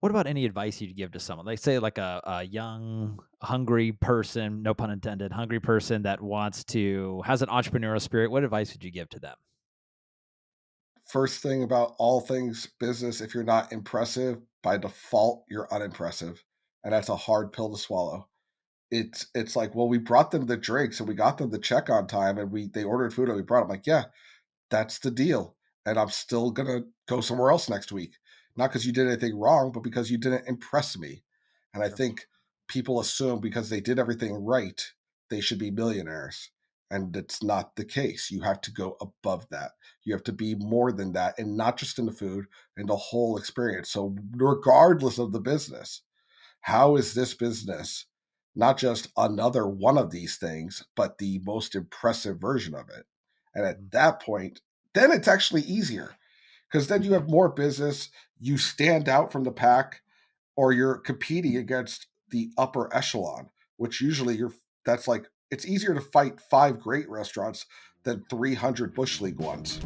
What about any advice you'd give to someone? Like, say, like a, a young, hungry person, no pun intended, hungry person that wants to, has an entrepreneurial spirit. What advice would you give to them? First thing about all things business, if you're not impressive, by default, you're unimpressive. And that's a hard pill to swallow. It's it's like, well, we brought them the drinks and we got them the check on time and we they ordered food and we brought them. Like, yeah, that's the deal. And I'm still gonna go somewhere else next week. Not because you did anything wrong, but because you didn't impress me. And I think people assume because they did everything right, they should be millionaires. And it's not the case. You have to go above that. You have to be more than that, and not just in the food, and the whole experience. So, regardless of the business, how is this business not just another one of these things, but the most impressive version of it? And at mm. that point, then it's actually easier because then you have more business. You stand out from the pack, or you're competing against the upper echelon, which usually you're that's like it's easier to fight five great restaurants than 300 bush league ones.